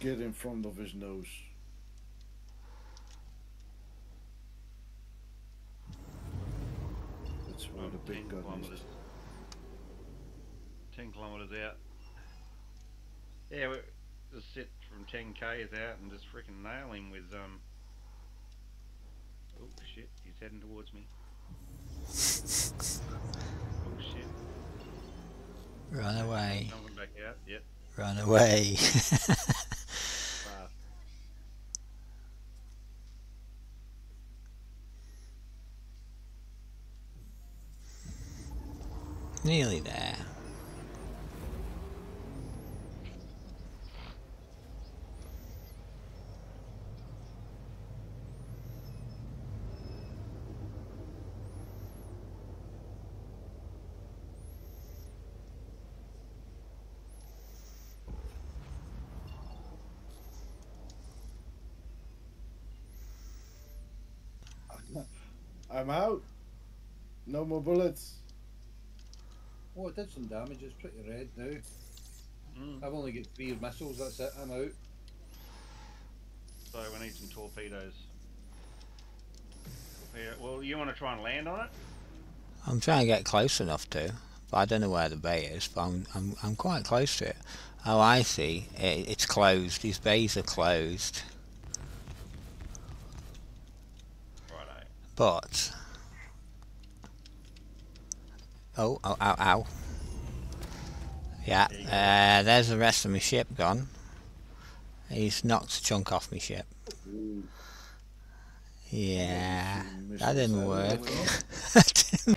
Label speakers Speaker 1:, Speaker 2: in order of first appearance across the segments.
Speaker 1: get in front of his nose. That's where
Speaker 2: I'm
Speaker 1: the big
Speaker 2: 10
Speaker 1: gun is.
Speaker 2: kilometers. 10 kilometers out. Yeah, we just sit from 10 k's out and just freaking nail him with, um. Oh shit, he's heading towards me. Oh shit,
Speaker 3: Run away.
Speaker 2: back out. Yep,
Speaker 3: Run away. Nearly there.
Speaker 1: I'm out. No more bullets.
Speaker 4: Oh, it did some damage. It's pretty red now.
Speaker 2: Mm.
Speaker 4: I've only got three missiles. That's it. I'm out.
Speaker 2: So we need some torpedoes. Yeah, well, you want to try and land on it?
Speaker 3: I'm trying to get close enough to, but I don't know where the bay is, but I'm, I'm, I'm quite close to it. Oh, I see. It, it's closed. These bays are closed.
Speaker 2: Righto.
Speaker 3: But... Oh, oh, ow, ow. Yeah,
Speaker 2: There you go.
Speaker 3: uh, there's the rest of my ship gone. He's knocked a chunk off my ship. Yeah, that didn't work.
Speaker 2: That.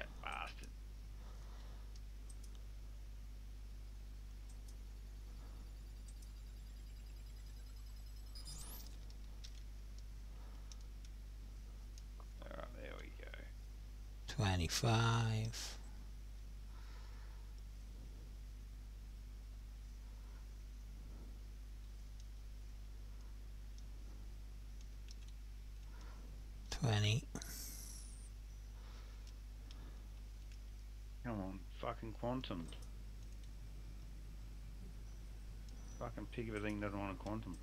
Speaker 2: Alright, there we go.
Speaker 3: 25. Twenty.
Speaker 2: Come on, fucking quantum. Fucking pig of a thing doesn't want a quantum.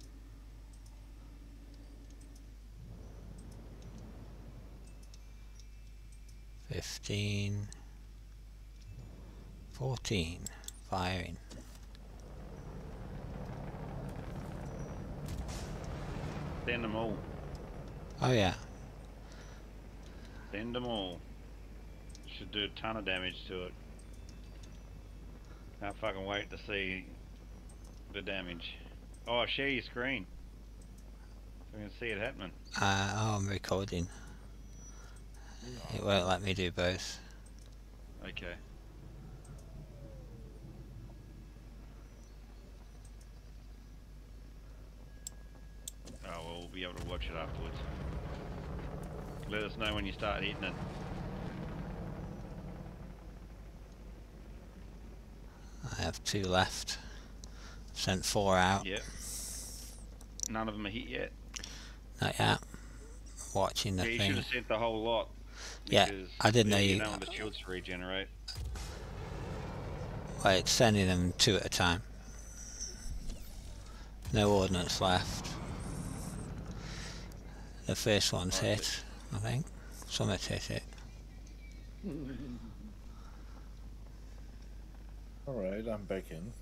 Speaker 3: Fifteen. Fourteen. Firing.
Speaker 2: Send them all.
Speaker 3: Oh yeah.
Speaker 2: Send them all. Should do a ton of damage to it. Can't fucking wait to see the damage. Oh, share your screen. So we can see it happening.
Speaker 3: Uh, oh, I'm recording. It won't let me do both.
Speaker 2: Okay. Oh, well, we'll be able to watch it afterwards. Let us know when you start hitting it.
Speaker 3: I have two left. Sent four out.
Speaker 2: Yep. None of them are hit yet.
Speaker 3: Not yet. Watching
Speaker 2: Yeah,
Speaker 3: the
Speaker 2: you should
Speaker 3: thing.
Speaker 2: have sent the whole lot.
Speaker 3: Yeah, I didn't know
Speaker 2: you
Speaker 3: you-
Speaker 2: don't the shields to regenerate.
Speaker 3: Wait, sending them two at a time. No ordnance left. The first one's
Speaker 2: Right.
Speaker 3: hit, I think. Summit hit it.
Speaker 1: Alright, I'm back in.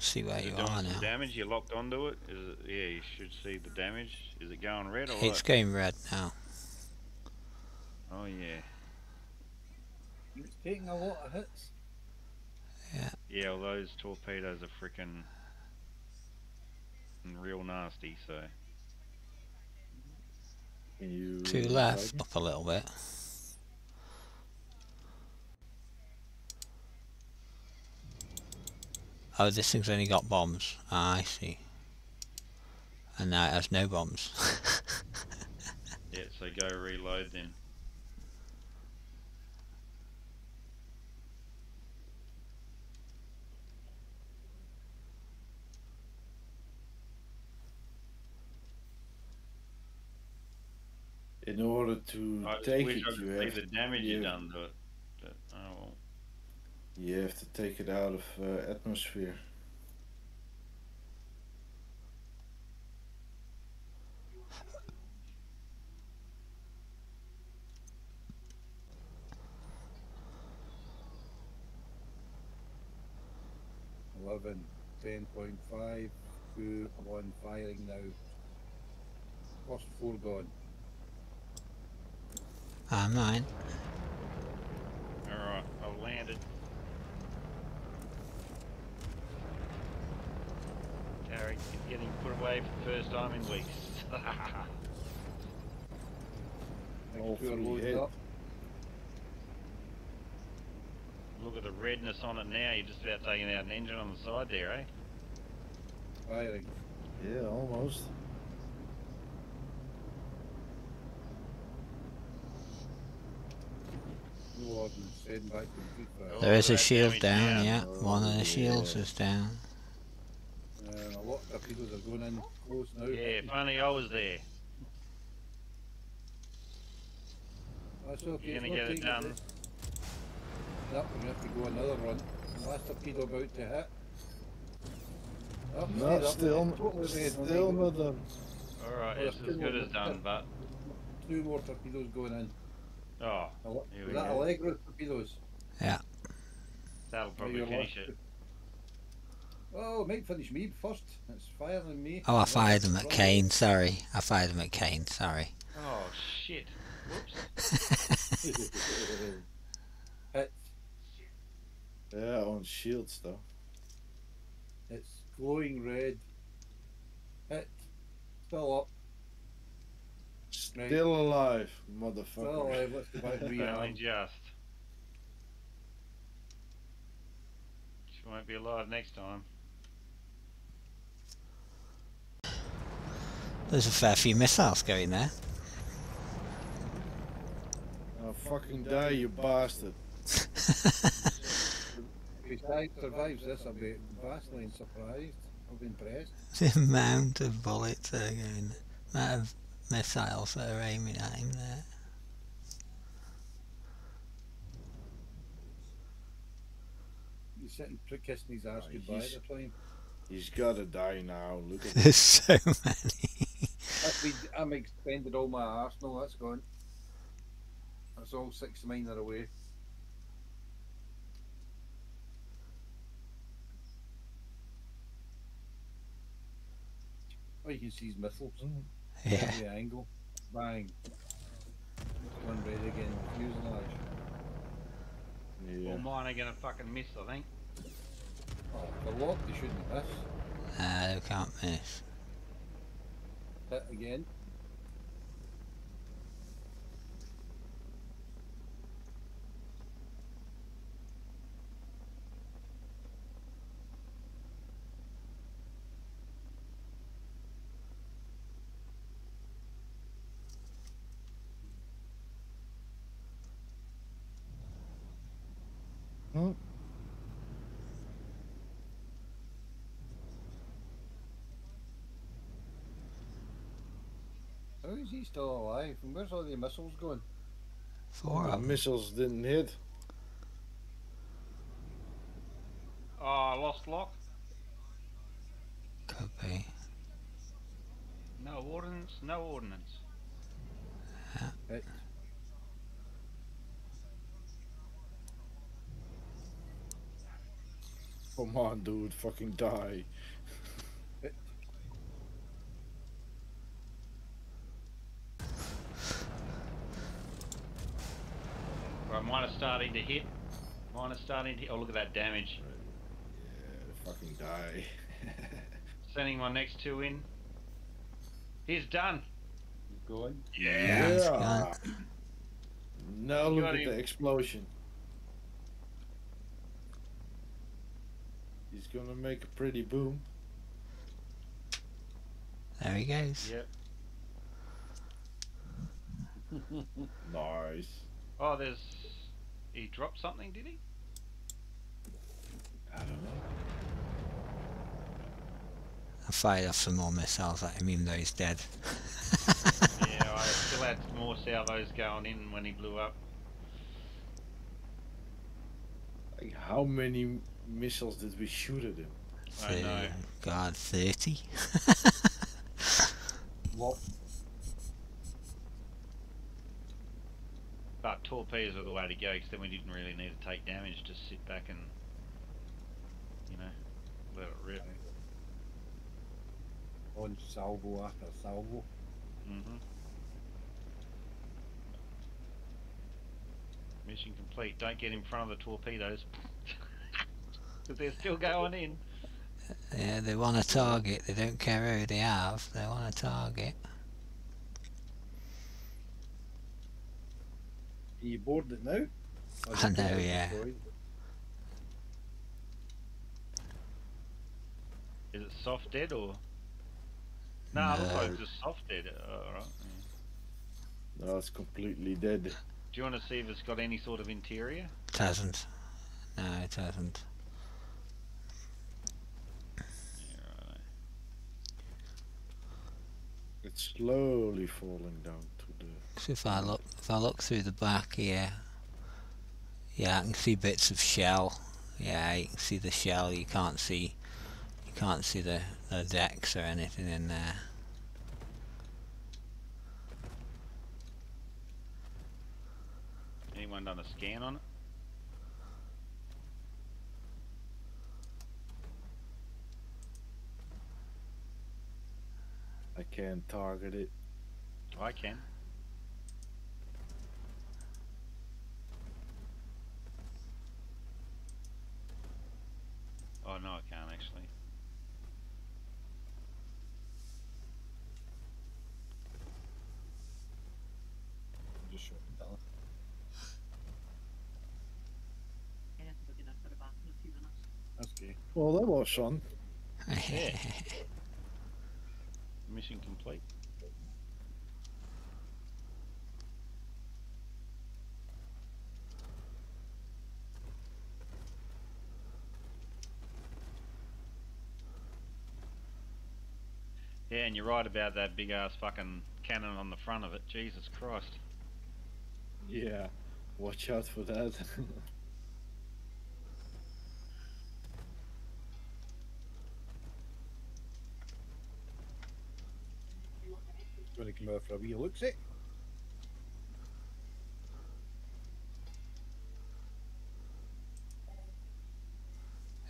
Speaker 3: See where
Speaker 2: Is it
Speaker 3: you
Speaker 2: doing
Speaker 3: are
Speaker 2: some
Speaker 3: now.
Speaker 2: damage? You locked onto it? Is it? Yeah, you should see the damage. Is it going red or
Speaker 3: It's
Speaker 2: what?
Speaker 3: going red now.
Speaker 2: Oh yeah.
Speaker 4: It's taking a lot of hits.
Speaker 2: Yeah, well, those torpedoes are freaking real nasty. So
Speaker 1: Can you
Speaker 3: Two left, up a little bit. Oh, this thing's only got bombs. Ah, I see. And now it has no bombs.
Speaker 2: yeah, so go reload then.
Speaker 1: In order to
Speaker 2: I
Speaker 1: take it,
Speaker 2: I
Speaker 1: you
Speaker 2: could see
Speaker 1: have,
Speaker 2: the damage
Speaker 1: you-
Speaker 2: you done to it.
Speaker 1: You have to take it out of uh, atmosphere.
Speaker 4: Eleven, ten point five, two, one firing now. First four gone.
Speaker 3: I'm mine.
Speaker 2: Alright, I landed. Tarek getting put away for the first time in weeks.
Speaker 1: All
Speaker 4: two are
Speaker 1: three
Speaker 4: loaded
Speaker 1: hit.
Speaker 4: up.
Speaker 2: Look at the redness on it now, you're just about taking out an engine on the side there, eh?
Speaker 4: Firing.
Speaker 1: Yeah, almost.
Speaker 4: No ordnance heading back to the
Speaker 2: Oh,
Speaker 3: There is a shield down,
Speaker 2: down.
Speaker 3: yeah. One of
Speaker 1: Oh,
Speaker 3: the shields is down.
Speaker 4: Uh, a lot of torpedoes are going in close now.
Speaker 2: Yeah, if only I was there.
Speaker 4: That's okay.
Speaker 2: You're
Speaker 4: it's
Speaker 2: gonna get it
Speaker 4: taking
Speaker 2: done.
Speaker 4: it. Yep, we're gonna have to go another run. Last torpedo about to hit. Oh,
Speaker 1: No,
Speaker 4: stayed up,
Speaker 1: still,
Speaker 4: totally red.
Speaker 1: still not done.
Speaker 2: Alright,
Speaker 4: Well,
Speaker 2: it's
Speaker 4: it's
Speaker 2: as good as done, but
Speaker 4: Two more torpedoes going in.
Speaker 2: oh,
Speaker 4: A lo-
Speaker 2: Here
Speaker 4: Was
Speaker 2: we
Speaker 4: that
Speaker 2: go.
Speaker 4: Allegro torpedoes? Yeah.
Speaker 2: That'll probably finish it.
Speaker 4: Oh, it might finish me first. It's firing me.
Speaker 3: Oh, I
Speaker 4: Yeah,
Speaker 3: fired them at
Speaker 4: wrong.
Speaker 3: Kane, sorry. I fired them at Kane, sorry.
Speaker 2: Oh shit. Whoops.
Speaker 4: Hit.
Speaker 1: Yeah, on shields though.
Speaker 4: It's glowing red. It Still up. Right.
Speaker 1: Still alive,
Speaker 4: Still
Speaker 1: motherfucker.
Speaker 4: alive. Let's go back and
Speaker 2: Only
Speaker 4: rearm.
Speaker 2: just. She won't be alive next time.
Speaker 3: There's a fair few missiles going there.
Speaker 1: Oh, fucking die, you bastard.
Speaker 4: If he survives- survives this, I'll be vastly surprised. I'll be impressed.
Speaker 3: the amount of bullets that are going, amount of missiles that are aiming at him there.
Speaker 4: He's sitting pri- kissing his arse
Speaker 1: Oh,
Speaker 4: goodbye at the time.
Speaker 1: He's gotta die now. Look at this.
Speaker 3: There's so many.
Speaker 4: That's me, I'm expended all my arsenal, that's gone. That's all six of mine are away. Oh, you can see his missiles.
Speaker 3: yeah.
Speaker 4: Every angle. Bang. One red again. Fuselage.
Speaker 1: Yeah.
Speaker 2: Well, mine are gonna fucking miss, I think.
Speaker 4: Oh, the lock, they shouldn't miss.
Speaker 3: Ah, they can't miss.
Speaker 4: Again. How is he still alive? And where's all the missiles going?
Speaker 3: Four
Speaker 1: The missiles didn't hit.
Speaker 2: Oh, I lost lock.
Speaker 3: Could be.
Speaker 2: No ordnance, no ordnance.
Speaker 4: Hit.
Speaker 1: Come on, dude. Fucking die.
Speaker 2: Mine are starting to hit. Mine are starting to hit. Oh, look at that damage.
Speaker 1: Yeah, the fucking die.
Speaker 2: Sending my next two in. He's done.
Speaker 4: He's going.
Speaker 3: Yeah, it's
Speaker 1: Yeah. Now
Speaker 2: You
Speaker 1: look at
Speaker 2: him.
Speaker 1: the explosion. He's gonna make a pretty boom.
Speaker 3: There he goes.
Speaker 2: Yep.
Speaker 1: Nice.
Speaker 2: Oh, there's. He dropped something, did he?
Speaker 1: I don't know.
Speaker 3: I fired off some more missiles at him even though he's dead.
Speaker 2: yeah, I still had more salvos going in when he blew up.
Speaker 1: Like, how many missiles did we shoot at him?
Speaker 2: I know.
Speaker 3: God, 30?
Speaker 4: What?
Speaker 2: But torpedoes are the way to go because then we didn't really need to take damage. Just sit back and, you know, let it rip.
Speaker 4: On salvo after salvo.
Speaker 2: Mm-hmm. Mission complete. Don't get in front of the torpedoes. Because they're still going in.
Speaker 3: Yeah, they want a target. They don't care who they have. They want a target.
Speaker 4: Are you bored it now? Or
Speaker 3: I
Speaker 4: is it
Speaker 3: know, yeah.
Speaker 4: destroyed?
Speaker 2: Is it soft dead or? No, it looks like
Speaker 3: No.
Speaker 2: it's just soft dead. Alright. yeah.
Speaker 1: No, it's completely dead.
Speaker 2: Do you want to see if it's got any sort of interior?
Speaker 3: It hasn't. No, it hasn't.
Speaker 2: Yeah.
Speaker 1: It's slowly falling down to the.
Speaker 3: So if I look, if I look through the back here, yeah, I can see bits of shell. Yeah, you can see the shell. You can't see, you can't see the, the decks or anything in there.
Speaker 2: Anyone done a scan on it?
Speaker 1: I can't target it.
Speaker 2: Oh, I can. Oh no, I can't actually.
Speaker 4: Just shut it down.
Speaker 5: I have to go get up for the bath in a few minutes.
Speaker 4: That's okay.
Speaker 1: Well, that was fun.
Speaker 2: Yeah. Mission complete. Yeah, and you're right about that big ass fucking cannon on the front of it. Jesus Christ.
Speaker 1: Yeah. Watch out for that.
Speaker 4: Out for a wee look see.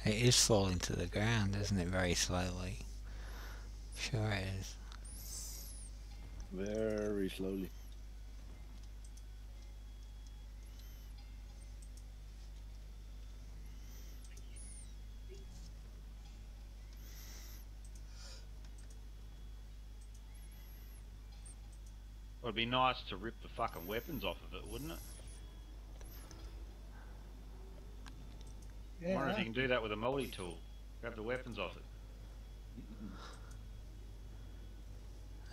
Speaker 3: It is falling to the ground, isn't it? Very slowly. Sure it is.
Speaker 1: Very slowly.
Speaker 2: It'd be nice to rip the fucking weapons off of it, wouldn't it? I wonder if you can do that with a multi tool. Grab the weapons off it.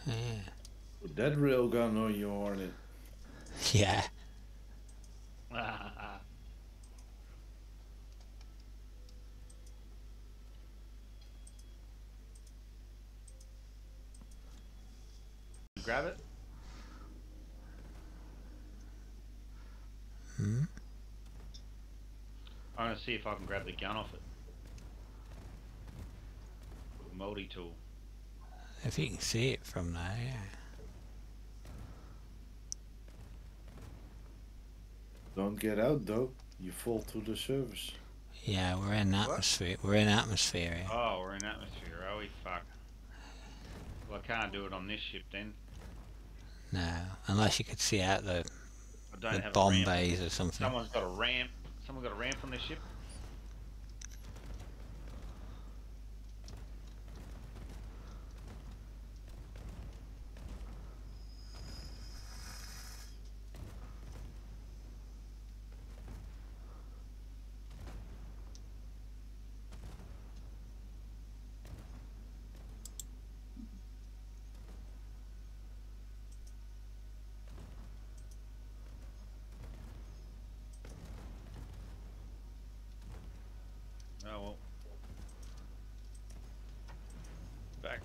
Speaker 3: Yeah.
Speaker 1: With that railgun on oh, your hornet.
Speaker 3: Yeah.
Speaker 2: Grab it. I'm gonna see if I can grab the gun off it. With multi tool.
Speaker 3: If you can see it from there, yeah.
Speaker 1: Don't get out though. You fall to the surface.
Speaker 3: Yeah, we're in atmosphere. We're in atmosphere here.
Speaker 2: Oh, we're in atmosphere. Oh, we fuck. Well, I can't do it on this ship then.
Speaker 3: No, unless you could see out the,
Speaker 2: I don't
Speaker 3: the
Speaker 2: have
Speaker 3: bomb bays or something.
Speaker 2: Someone's got a ramp. Someone got a ramp on this ship. Oh well. Back.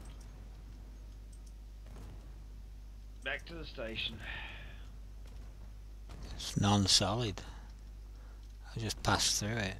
Speaker 2: Back to the station.
Speaker 3: It's non-solid. I just passed through it.